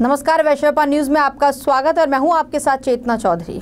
नमस्कार वैश्यपा न्यूज़ में आपका स्वागत और मैं हूँ आपके साथ चेतना चौधरी।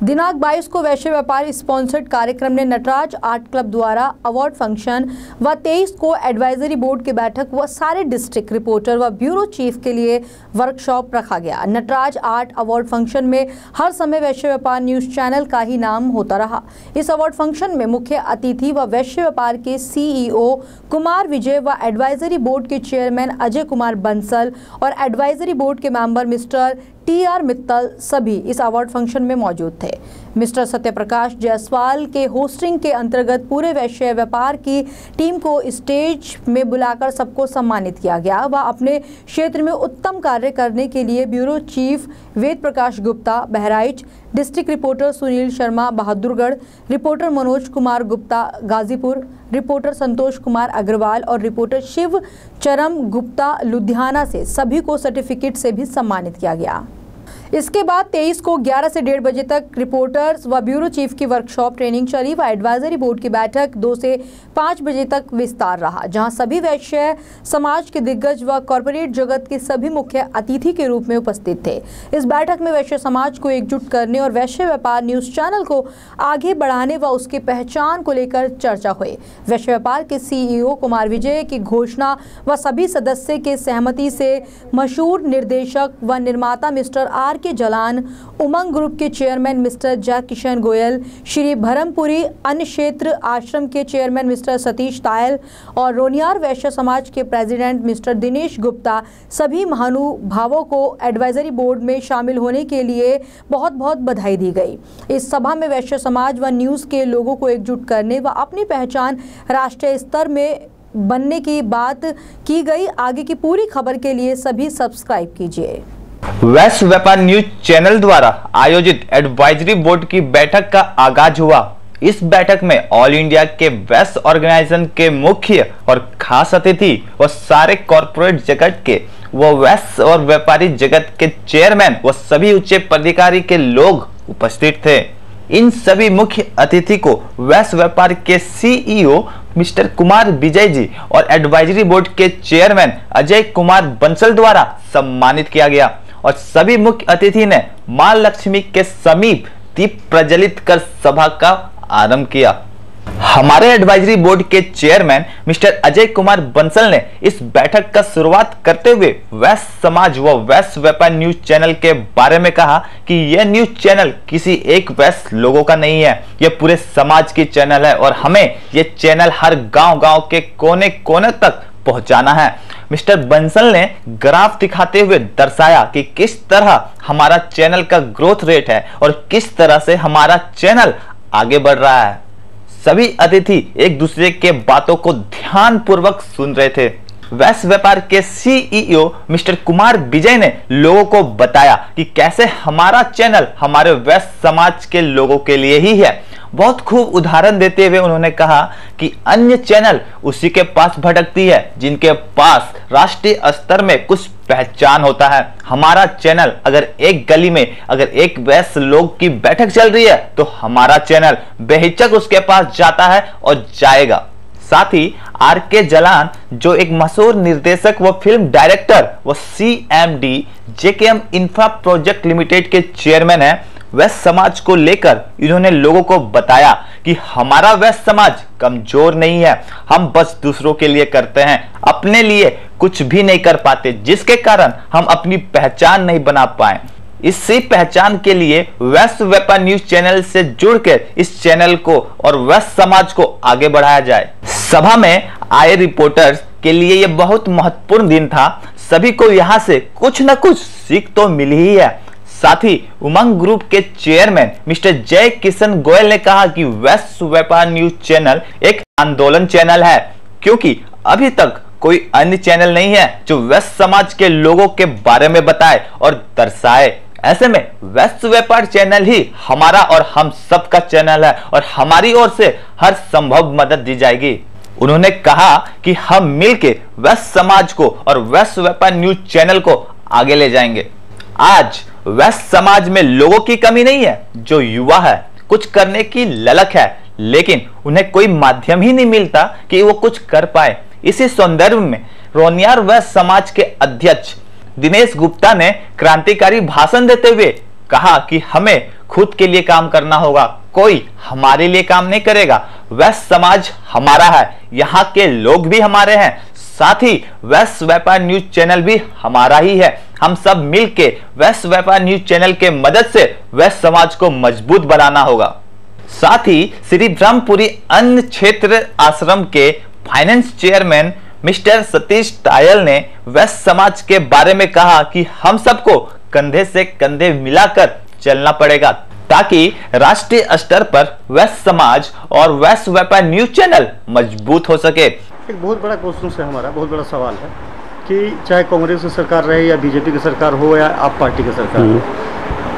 दिनांक 22 को वैश्य व्यापार स्पॉन्सर्ड कार्यक्रम ने नटराज आर्ट क्लब द्वारा अवार्ड फ़ंक्शन व 23 को एडवाइजरी बोर्ड की बैठक व सारे डिस्ट्रिक्ट रिपोर्टर व ब्यूरो चीफ के लिए वर्कशॉप रखा गया। नटराज आर्ट अवार्ड फ़ंक्शन में हर समय वैश्य व्यापार न्यूज़ चैनल का ही नाम होता रहा। इस अवार्ड फ़ंक्शन में मुख्य अतिथि व वैश्य व्यापार के सीईओ कुमार विजय व एडवाइजरी बोर्ड के चेयरमैन अजय कुमार बंसल और एडवाइजरी बोर्ड के member mister T R Mittal सभी इस अवार्ड फ़ंक्शन में मौजूद थे। मिस्टर सत्यप्रकाश जायसवाल के होस्टिंग के अंतर्गत पूरे वैश्य व्यापार की टीम को स्टेज में बुलाकर सबको सम्मानित किया गया। व अपने क्षेत्र में उत्तम कार्य करने के लिए bureau chief Ved Prakash Gupta, Bahraich district reporter Sunil Sharma, Bahadurgarh reporter Manoj Kumar Gupta, Ghazipur reporter Santosh Kumar Agarwal और रिपोर्टर शिव चरम गुप्ता लुधियाना से सभी को सर्टिफिकेट से भी सम्मानित किया गया। इसके बाद 23 को 11 से डेढ़ बजे तक रिपोर्टर्स व ब्यूरो चीफ की वर्कशॉप ट्रेनिंग चली व एडवाइजरी बोर्ड की बैठक 2 से 5 बजे तक विस्तार रहा, जहाँ सभी वैश्य, समाज के दिग्गज व कॉरपोरेट जगत के सभी मुख्य अतिथि के रूप में उपस्थित थे। इस बैठक में वैश्य समाज को एकजुट करने और वैश्य व्यापार न्यूज़ चैनल को आगे बढ़ाने व उसकी पहचान को लेकर चर्चा हुई। वैश्य व्यापार के सीईओ कुमार विजय की घोषणा व सभी सदस्य के सहमति से मशहूर निर्देशक व निर्माता mister R K Jalan, Umang group के चेयरमैन मिस्टर जय किशन गोयल, श्री भरमपुरी अन्य क्षेत्र आश्रम के चेयरमैन मिस्टर सतीश तायल और रोनियार वैश्य समाज के प्रेसिडेंट मिस्टर दिनेश गुप्ता, सभी महानुभावों को एडवाइजरी बोर्ड में शामिल होने के लिए बहुत बहुत बधाई दी गई। इस सभा में वैश्य समाज व न्यूज़ के लोगों को एकजुट करने व अपनी पहचान राष्ट्रीय स्तर में बनने की बात की गई। आगे की पूरी खबर के लिए सभी सब्सक्राइब कीजिए। वैश्य व्यापार न्यूज़ चैनल द्वारा आयोजित एडवाइजरी बोर्ड की बैठक का आगाज़ हुआ। इस बैठक में ऑल इंडिया के वैश्य ऑर्गेनाइजेशन के मुख्य और खास अतिथि व सारे कॉरपोरेट जगत के व वैश्य और व्यापारी जगत के चेयरमैन व सभी उच्च पदाधिकारी के लोग उपस्थित थे। इन सभी मुख्य अतिथि को वैश्य व्यापार के सीईओ मिस्टर कुमार विजय जी और एडवाइजरी बोर्ड के चेयरमैन अजय कुमार बंसल द्वारा सम्मानित किया गया। और सभी मुख्य अतिथि ने माँ लक्ष्मी के समीप दीप प्रज्वलित कर सभा का आरंभ किया। हमारे एडवाइजरी बोर्ड के चेयरमैन मिस्टर अजय कुमार बंसल ने इस बैठक का शुरुआत करते हुए वैश्य समाज व वैश्य व्यापार न्यूज़ चैनल के बारे में कहा कि यह न्यूज़ चैनल किसी एक वैश्य लोगों का नहीं है। यह पूरे समाज की चैनल है और हमें यह चैनल हर गांव-गांव के कोने-कोने तक पहुंचाना है। मिस्टर बंसल ने ग्राफ दिखाते हुए दर्शाया कि किस तरह हमारा चैनल का ग्रोथ रेट है और किस तरह से हमारा चैनल आगे बढ़ रहा है। सभी अतिथि एक दूसरे के बातों को ध्यान पूर्वक सुन रहे थे। वैश्य व्यापार के सीईओ मिस्टर कुमार विजय ने लोगों को बताया कि कैसे हमारा चैनल हमारे वैश्य समाज के लोगों के लिए ही है। बहुत खूब उदाहरण देते हुए उन्होंने कहा कि अन्य चैनल उसी के पास भटकती है, जिनके पास राष्ट्रीय स्तर में कुछ पहचान होता है। हमारा चैनल अगर एक गली में, अगर एक वैश्य लोग की बैठक चल रही है तो हमारा चैनल बेहिचक उसके पास जाता है और जाएगा। साथ ही आर के जलान, जो एक मशहूर निर्देशक व फ़िल्म डायरेक्टर व C M D JKM infra project limited के चेयरमैन है वैश्य समाज को लेकर इन्होंने लोगों को बताया कि हमारा वैश्य समाज कमज़ोर नहीं है। हम बस दूसरों के लिए करते हैं, अपने लिए कुछ भी नहीं कर पाते, जिसके कारण हम अपनी पहचान नहीं बना पाए। इसी पहचान के लिए वैश्य व्यापार न्यूज़ चैनल से जुड़कर इस चैनल को और वैश्य समाज को आगे बढ़ाया जाए। सभा में आए रिपोर्टर्स के लिए यह बहुत महत्वपूर्ण दिन था। सभी को यहाँ से कुछ न कुछ सीख तो मिली ही है। साथ ही उमंग ग्रुप के चेयरमैन मिस्टर जय किशन गोयल ने कहा कि वैश्य व्यापार न्यूज़ चैनल एक आंदोलन चैनल है, क्योंकि अभी तक कोई अन्य चैनल नहीं है जो वैश्य समाज के लोगों के बारे में बताए और दर्शाए। ऐसे में वैश्य व्यापार चैनल ही हमारा और हम सबका चैनल है और हमारी ओर से हर संभव मदद दी जाएगी। उन्होंने कहा कि हम मिलके वैश्य समाज को और वैश्य व्यापार न्यूज़ चैनल को आगे ले जाएँगे। आज वैश्य समाज में लोगों की कमी नहीं है, जो युवा है। कुछ करने की ललक है, लेकिन उन्हें कोई माध्यम ही नहीं मिलता कि वो कुछ कर पाए। इसी संदर्भ में रोनियार वैश्य समाज के अध्यक्ष दिनेश गुप्ता ने क्रांतिकारी भाषण देते हुए कहा कि हमें खुद के लिए काम करना होगा, कोई हमारे लिए काम नहीं करेगा। वैश्य समाज हमारा है। यहाँ के लोग भी हमारे हैं। साथ ही वैश्य व्यापार न्यूज़ चैनल भी हमारा ही है। हम सब मिलके वैश्य व्यापार न्यूज़ चैनल के मदद से वैश्य समाज को मज़बूत बनाना होगा। साथ ही श्री ब्रह्मपुरी अन्य क्षेत्र आश्रम के finance chairman mister Satish Tayal ने वैश्य समाज के बारे में कहा कि हम सबको कंधे से कंधे मिलाकर चलना पड़ेगा। ताकि राष्ट्रीय स्तर पर वैश्य समाज और वैश्य व्यापार न्यूज़ चैनल मज़बूत हो सके। एक बहुत बड़ा क्वेश्चन है हमारा बहुत बड़ा सवाल है कि चाहे कांग्रेस की सरकार रहे या बीजेपी की सरकार हो या आप पार्टी की सरकार हो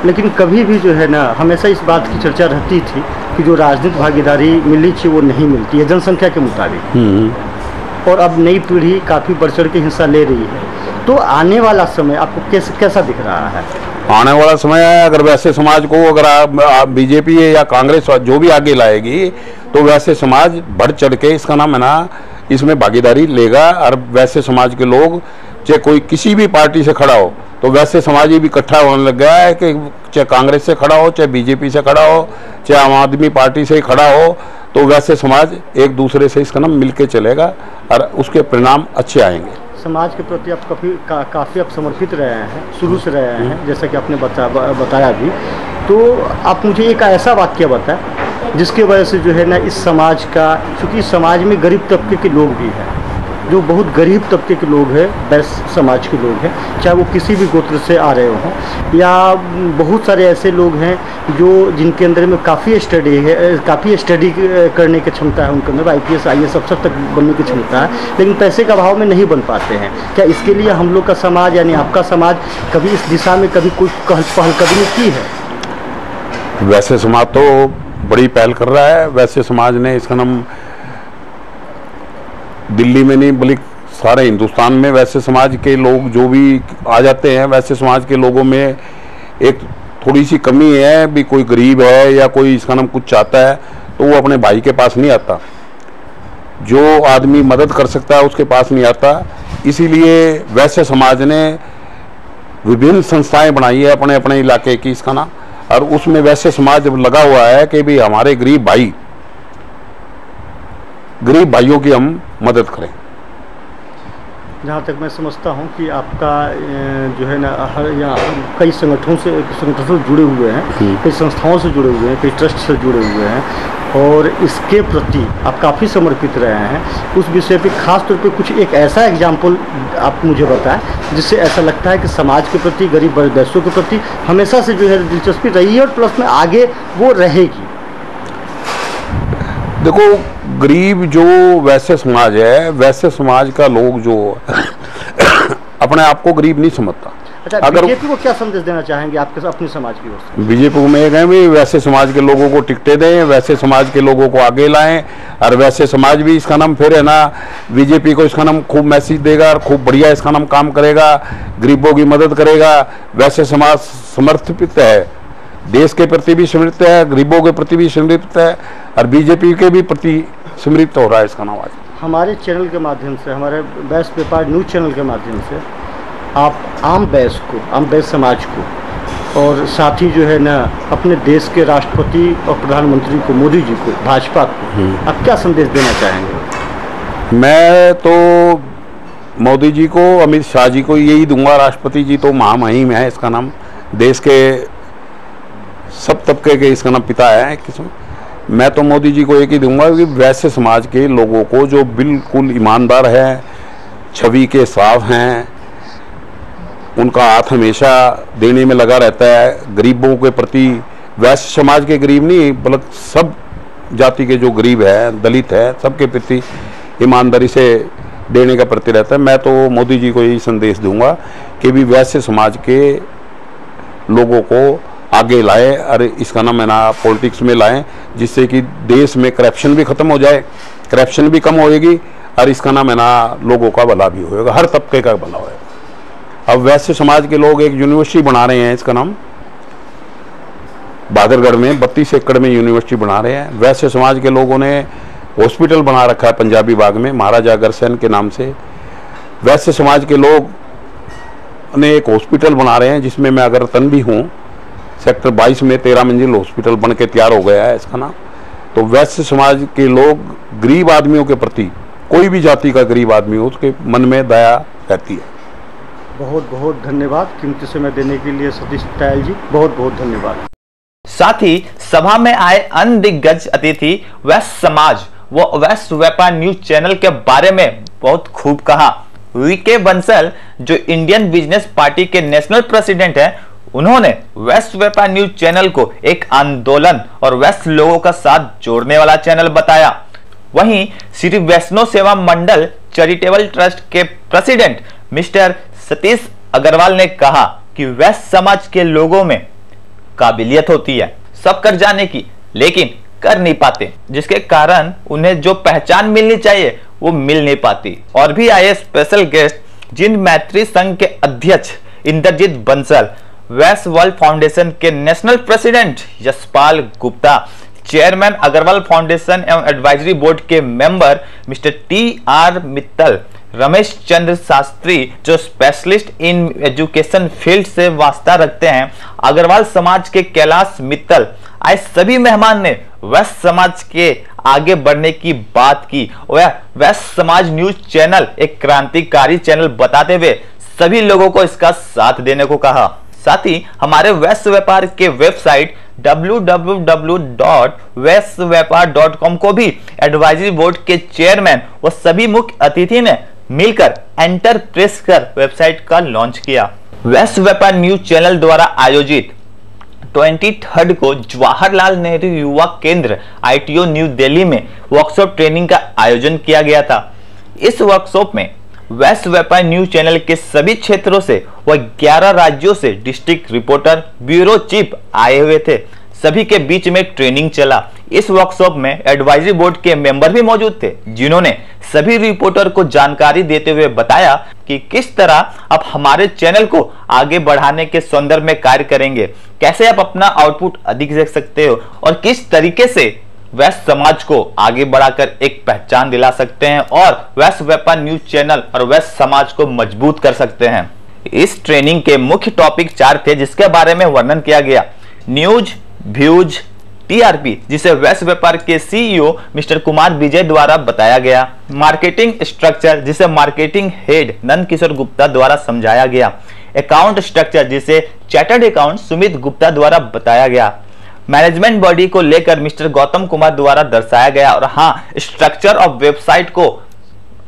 लेकिन कभी भी जो है ना हमेशा इस बात की चर्चा रहती थी कि जो राजनीतिक भागीदारी मिली थी वो नहीं मिलती है जनसंख्या के मुताबिक। और अब नई पीढ़ी काफ़ी बढ़ चढ़ के हिस्सा ले रही है। तो आने वाला समय आपको कैसे कैसा दिख रहा है? आने वाला समय है अगर वैसे समाज को अगर आप, बीजेपी या कांग्रेस जो भी आगे लाएगी तो वैसे समाज बढ़ चढ़ के इसका नाम है ना इसमें भागीदारी लेगा। और वैसे समाज के लोग चाहे कोई किसी भी पार्टी से खड़ा हो तो वैसे समाज भी इकट्ठा होने लग गया है कि चाहे कांग्रेस से खड़ा हो चाहे बीजेपी से खड़ा हो चाहे आम आदमी पार्टी से खड़ा हो तो वैसे समाज एक दूसरे से इसका नाम मिलके चलेगा और उसके परिणाम अच्छे आएँगे। समाज के प्रति आप काफ़ी का, काफ़ी आप समर्पित रहे हैं शुरू से रहे हैं जैसा कि आपने बता बताया भी। तो आप मुझे एक ऐसा वाक्य बताएँ जिसके वजह से जो है ना इस समाज का क्योंकि समाज में गरीब तबके के लोग भी हैं जो बहुत गरीब तबके के लोग हैं वैश्य समाज के लोग हैं, चाहे वो किसी भी गोत्र से आ रहे हों, या बहुत सारे ऐसे लोग हैं जो जिनके अंदर में काफ़ी स्टडी है काफ़ी स्टडी करने की क्षमता है उनके अंदर I P S I S अफसर तक बनने की क्षमता है, लेकिन पैसे का अभाव में नहीं बन पाते हैं। क्या इसके लिए हम लोग का समाज, यानी आपका समाज, कभी इस दिशा में कभी कोई पहलकदमी की है? वैसे समाज तो बड़ी पहल कर रहा है, वैसे समाज ने इसका नाम दिल्ली में नहीं, बल्कि सारे हिंदुस्तान में वैसे समाज के लोग जो भी आ जाते हैं, वैसे समाज के लोगों में एक थोड़ी सी कमी है भी कोई गरीब है या कोई इसका नाम कुछ चाहता है तो वो अपने भाई के पास नहीं आता। जो आदमी मदद कर सकता है, उसके पास नहीं आता। इसीलिए वैसे समाज ने विभिन्न संस्थाएँ बनाई है अपने अपने इलाके की इसका ना। और उसमें वैसे समाज लगा हुआ है कि भी हमारे गरीब भाई, गरीब भाइयों की हम मदद करें। जहाँ तक मैं समझता हूँ कि आपका जो है ना हर यहाँ कई संगठनों से संगठनों से जुड़े हुए हैं हम्म। कई संस्थाओं से जुड़े हुए हैं कई ट्रस्ट से जुड़े हुए हैं और इसके प्रति आप काफ़ी समर्पित रहे हैं। उस विषय पे खास तौर पे कुछ एक ऐसा एग्ज़ाम्पल आप मुझे बताएँ जिससे ऐसा लगता है कि समाज के प्रति गरीब वैश्यों के प्रति हमेशा से जो है दिलचस्पी रही है और प्लस में आगे वो रहेगी। देखो गरीब जो वैसे समाज है वैसे समाज का लोग जो अपने आप को गरीब नहीं समझता। अच्छा अगर बीजेपी को क्या संदेश देना चाहेंगे आपके अपने समाज की ओर से? बीजेपी को मैं कहें भी वैसे समाज के लोगों को टिकटे दें वैसे समाज के लोगों को आगे लाएँ और वैसे समाज भी इसका नाम फिर है ना बीजेपी को इसका नाम खूब मैसेज देगा और खूब बढ़िया इसका नाम काम करेगा गरीबों की मदद करेगा। वैसे समाज समर्पित है देश के प्रति भी समृद्ध है गरीबों के प्रति भी समृद्ध है और बीजेपी के भी प्रति समृद्ध हो रहा है इसका नाम आज। हमारे चैनल के माध्यम से हमारे बैस व्यापार न्यूज़ चैनल के माध्यम से आप आम बैस को आम बैस समाज को और साथ ही जो है ना अपने देश के राष्ट्रपति और प्रधानमंत्री को मोदी जी को भाजपा को हम्म। आप क्या संदेश देना चाहेंगे? मैं तो मोदी जी को अमित शाह जी को यही दूँगा राष्ट्रपति जी तो महामहिम है इसका नाम। देश के सब तबके के इसका नाम पिता है किस्म? मैं तो मोदी जी को एक ही दूँगा कि वैसे समाज के लोगों को जो बिल्कुल ईमानदार है, छवि के साफ़ हैं, उनका हाथ हमेशा देने में लगा रहता है। गरीबों के प्रति वैश्य समाज के गरीब नहीं, बल्कि सब जाति के जो गरीब है, दलित है, सबके प्रति ईमानदारी से देने का प्रति रहता है। मैं तो मोदी जी को यही संदेश दूँगा कि भी वैसे समाज के लोगों को आगे लाए और इसका नाम है ना पॉलिटिक्स में लाएँ, जिससे कि देश में करप्शन भी खत्म हो जाए करप्शन भी कम होएगी, और इसका नाम है ना, लोगों का भला भी होएगा, हर तबके का भला होएगा। अब वैसे समाज के लोग एक यूनिवर्सिटी बना रहे हैं, इसका नाम। बादरगढ़ में बत्तीस एकड़ में यूनिवर्सिटी बना रहे हैं। वैसे समाज के लोगों ने हॉस्पिटल बना रखा है पंजाबी बाग में, महाराजा अग्रसेन के नाम से। वैसे समाज के लोग ने एक हॉस्पिटल बना रहे हैं, जिसमें मैं अगर तन भी हूँ सेक्टर 22 में तेरह मंजिल हॉस्पिटल बन के तैयार हो गया है इसका नाम। तो वैश्य समाज के लोग गरीब आदमियों के प्रति कोई भी जाति का गरीब आदमी हो उसके मन में दया रहती है। बहुत बहुत धन्यवाद। कीमती समय देने के लिए सतीश टायल जी बहुत बहुत धन्यवाद। साथ ही सभा में आए अन्य दिग्गज अतिथि वैश्य समाज व वैश्य व्यापार न्यूज़ चैनल के बारे में बहुत खूब कहा। वीके बंसल जो इंडियन बिज़नेस पार्टी के नेशनल प्रेसिडेंट हैं उन्होंने वेस्ट व्यापार न्यूज़ चैनल को एक आंदोलन और वेस्ट लोगों का साथ जोड़ने वाला चैनल बताया। वहीं श्री वैष्णो सेवा मंडल चैरिटेबल ट्रस्ट के प्रेसिडेंट मिस्टर सतीश अग्रवाल ने कहा कि वेस्ट समाज के लोगों में काबिलियत होती है। सब कर जाने की, लेकिन कर नहीं पाते, जिसके कारण उन्हें जो पहचान मिलनी चाहिए, वो मिल नहीं पाती। और भी आए स्पेशल गेस्ट जिन मैत्री संघ के अध्यक्ष Indrajit Bansal west world foundation के national president Yashpal Gupta, chairman Agarwal foundation एवं एडवाइजरी बोर्ड के member mister T R Mittal, Ramesh Chandra Shastri, जो स्पेशलिस्ट इन एजुकेशन फ़ील्ड से वास्ता रखते हैं, अग्रवाल समाज के कैलाश मित्तल। आए सभी मेहमान ने वेस्ट समाज के आगे बढ़ने की बात की। वह वेस्ट समाज न्यूज़ चैनल, एक क्रांतिकारी चैनल बताते हुए सभी लोगों को इसका साथ देने को कहा। साथ ही हमारे वेस्ट व्यापार के वेबसाइट www.westvyapar.com को भी एडवाइजरी बोर्ड के चेयरमैन व सभी मुख्य अतिथि ने मिलकर एंटर प्रेस कर वेबसाइट का लॉन्च किया। वेस्ट व्यापार न्यूज़ चैनल द्वारा आयोजित ट्वेंटी थर्ड को जवाहरलाल नेहरू युवा केंद्र आईटीओ न्यू दिल्ली में वर्कशॉप ट्रेनिंग का आयोजन किया गया था। इस वर्कशॉप में वेस्ट व्यापार न्यूज़ चैनल के सभी क्षेत्रों से व 11 राज्यों से डिस्ट्रिक्ट रिपोर्टर, ब्यूरो चीफ आए हुए थे। सभी के बीच में ट्रेनिंग चला। इस वर्कशॉप में एडवाइजरी बोर्ड के मेंबर भी मौजूद थे, जिन्होंने सभी रिपोर्टर को जानकारी देते हुए बताया कि किस तरह आप हमारे चैनल को आगे बढ़ाने के संदर्भ में कार्य करेंगे। कैसे आप अपना आउटपुट अधिक देख सकते हो और किस तरीके से वेस्ट समाज को आगे बढ़ाकर एक पहचान दिला सकते हैं और वेस्ट व्यापार न्यूज़ चैनल और वेस्ट समाज को मज़बूत कर सकते हैं। इस ट्रेनिंग के मुख्य टॉपिक चार थे, जिसके बारे में वर्णन किया गया। न्यूज़ व्यूज़ टीआरपी, जिसे वैश्य व्यापार के सीईओ मिस्टर कुमार विजय द्वारा बताया गया। मार्केटिंग स्ट्रक्चर, जिसे मार्केटिंग हेड नंद किशोर गुप्ता द्वारा समझाया गया। अकाउंट स्ट्रक्चर, जिसे चार्टर्ड अकाउंट सुमित गुप्ता द्वारा बताया गया। मैनेजमेंट बॉडी को लेकर मिस्टर गौतम कुमार द्वारा दर्शाया गया और हाँ स्ट्रक्चर ऑफ़ वेबसाइट को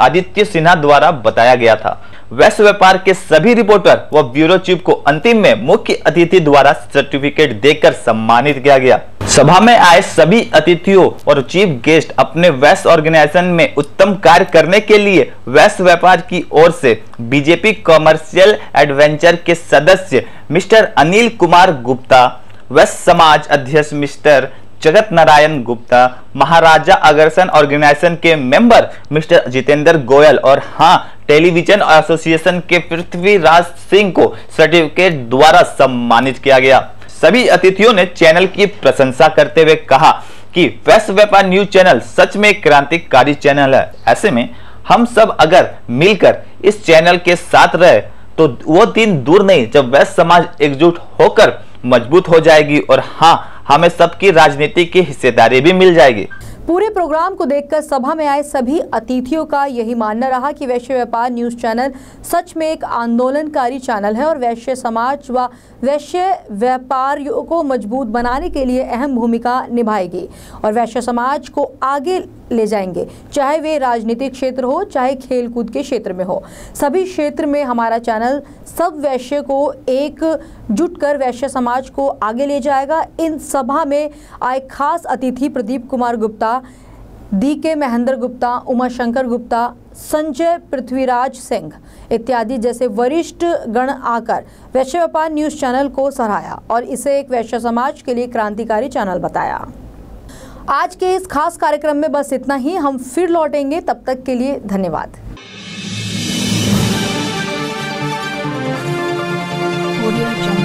आदित्य सिन्हा द्वारा बताया गया था। वैश्य व्यापार के सभी रिपोर्टर व ब्यूरो चीफ को अंतिम में मुख्य अतिथि द्वारा सर्टिफिकेट देकर सम्मानित किया गया। सभा में आए सभी अतिथियों और चीफ गेस्ट अपने वैश्य ऑर्गेनाइजेशन में उत्तम कार्य करने के लिए वैश्य व्यापार की ओर से बीजेपी कॉमर्शियल एडवेंचर के सदस्य मिस्टर अनिल कुमार गुप्ता वेस्ट समाज अध्यक्ष मिस्टर जगत नारायण गुप्ता, महाराजा अग्रसन ऑर्गेनाइजेशन के मेंबर मिस्टर जितेंद्र गोयल और हाँ टेलीविज़न एसोसिएशन के पृथ्वीराज सिंह को सर्टिफिकेट द्वारा सम्मानित किया गया। सभी अतिथियों ने चैनल की प्रशंसा करते हुए कहा कि वेस्ट व्यापार न्यूज़ चैनल सच में क्रांतिकारी चैनल है। ऐसे में हम सब अगर मिलकर इस चैनल के साथ रहे तो वो दिन दूर नहीं, जब वेस्ट समाज एकजुट होकर मज़बूत हो जाएगी और हाँ हमें सबकी राजनीति की हिस्सेदारी भी मिल जाएगी। पूरे प्रोग्राम को देखकर सभा में आए सभी अतिथियों का यही मानना रहा कि वैश्य व्यापार न्यूज़ चैनल सच में एक आंदोलनकारी चैनल है और वैश्य समाज व वैश्य व्यापारियों को मज़बूत बनाने के लिए अहम भूमिका निभाएगी और वैश्य समाज को आगे ले जाएँगे। चाहे वे राजनीतिक क्षेत्र हो, चाहे खेलकूद के क्षेत्र में हो। सभी क्षेत्र में हमारा चैनल सब वैश्य को एक जुट कर वैश्य समाज को आगे ले जाएगा। इन सभा में आए खास अतिथि प्रदीप कुमार गुप्ता डी के महेंद्र गुप्ता उमा शंकर गुप्ता, संजय पृथ्वीराज सिंह इत्यादि जैसे वरिष्ठ गण आकर वैश्य व्यापार न्यूज़ चैनल को सराहाया और इसे एक वैश्य समाज के लिए क्रांतिकारी चैनल बताया। आज के इस खास कार्यक्रम में बस इतना ही। हम फिर लौटेंगे। तब तक के लिए धन्यवाद। Audio